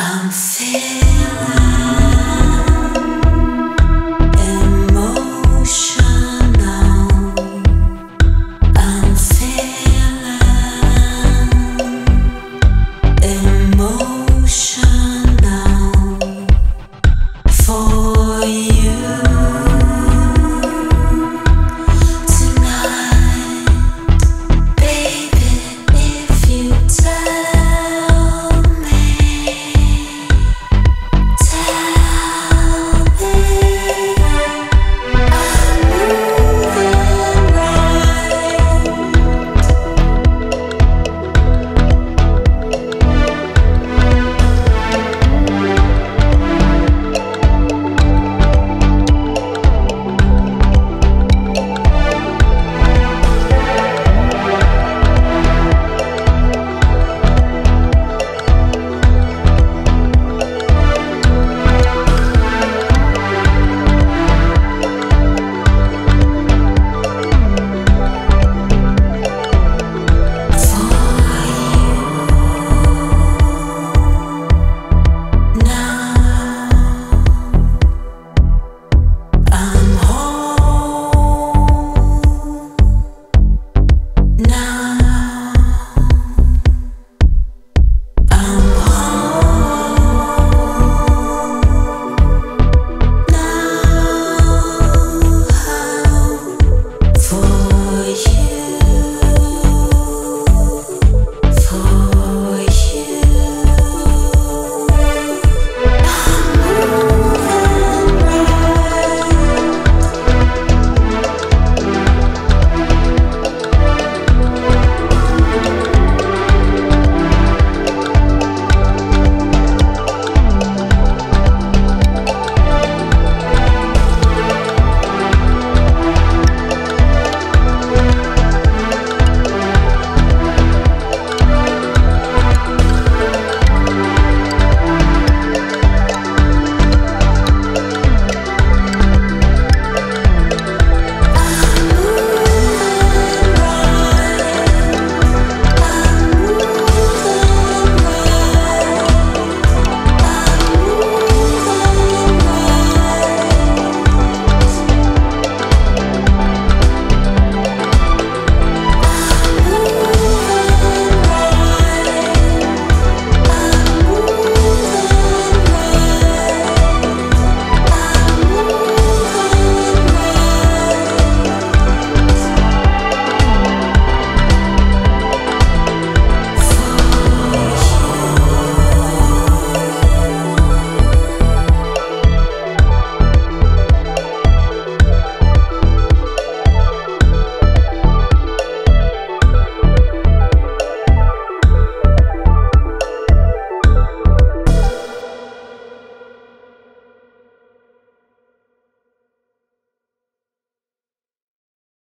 I'm feeling.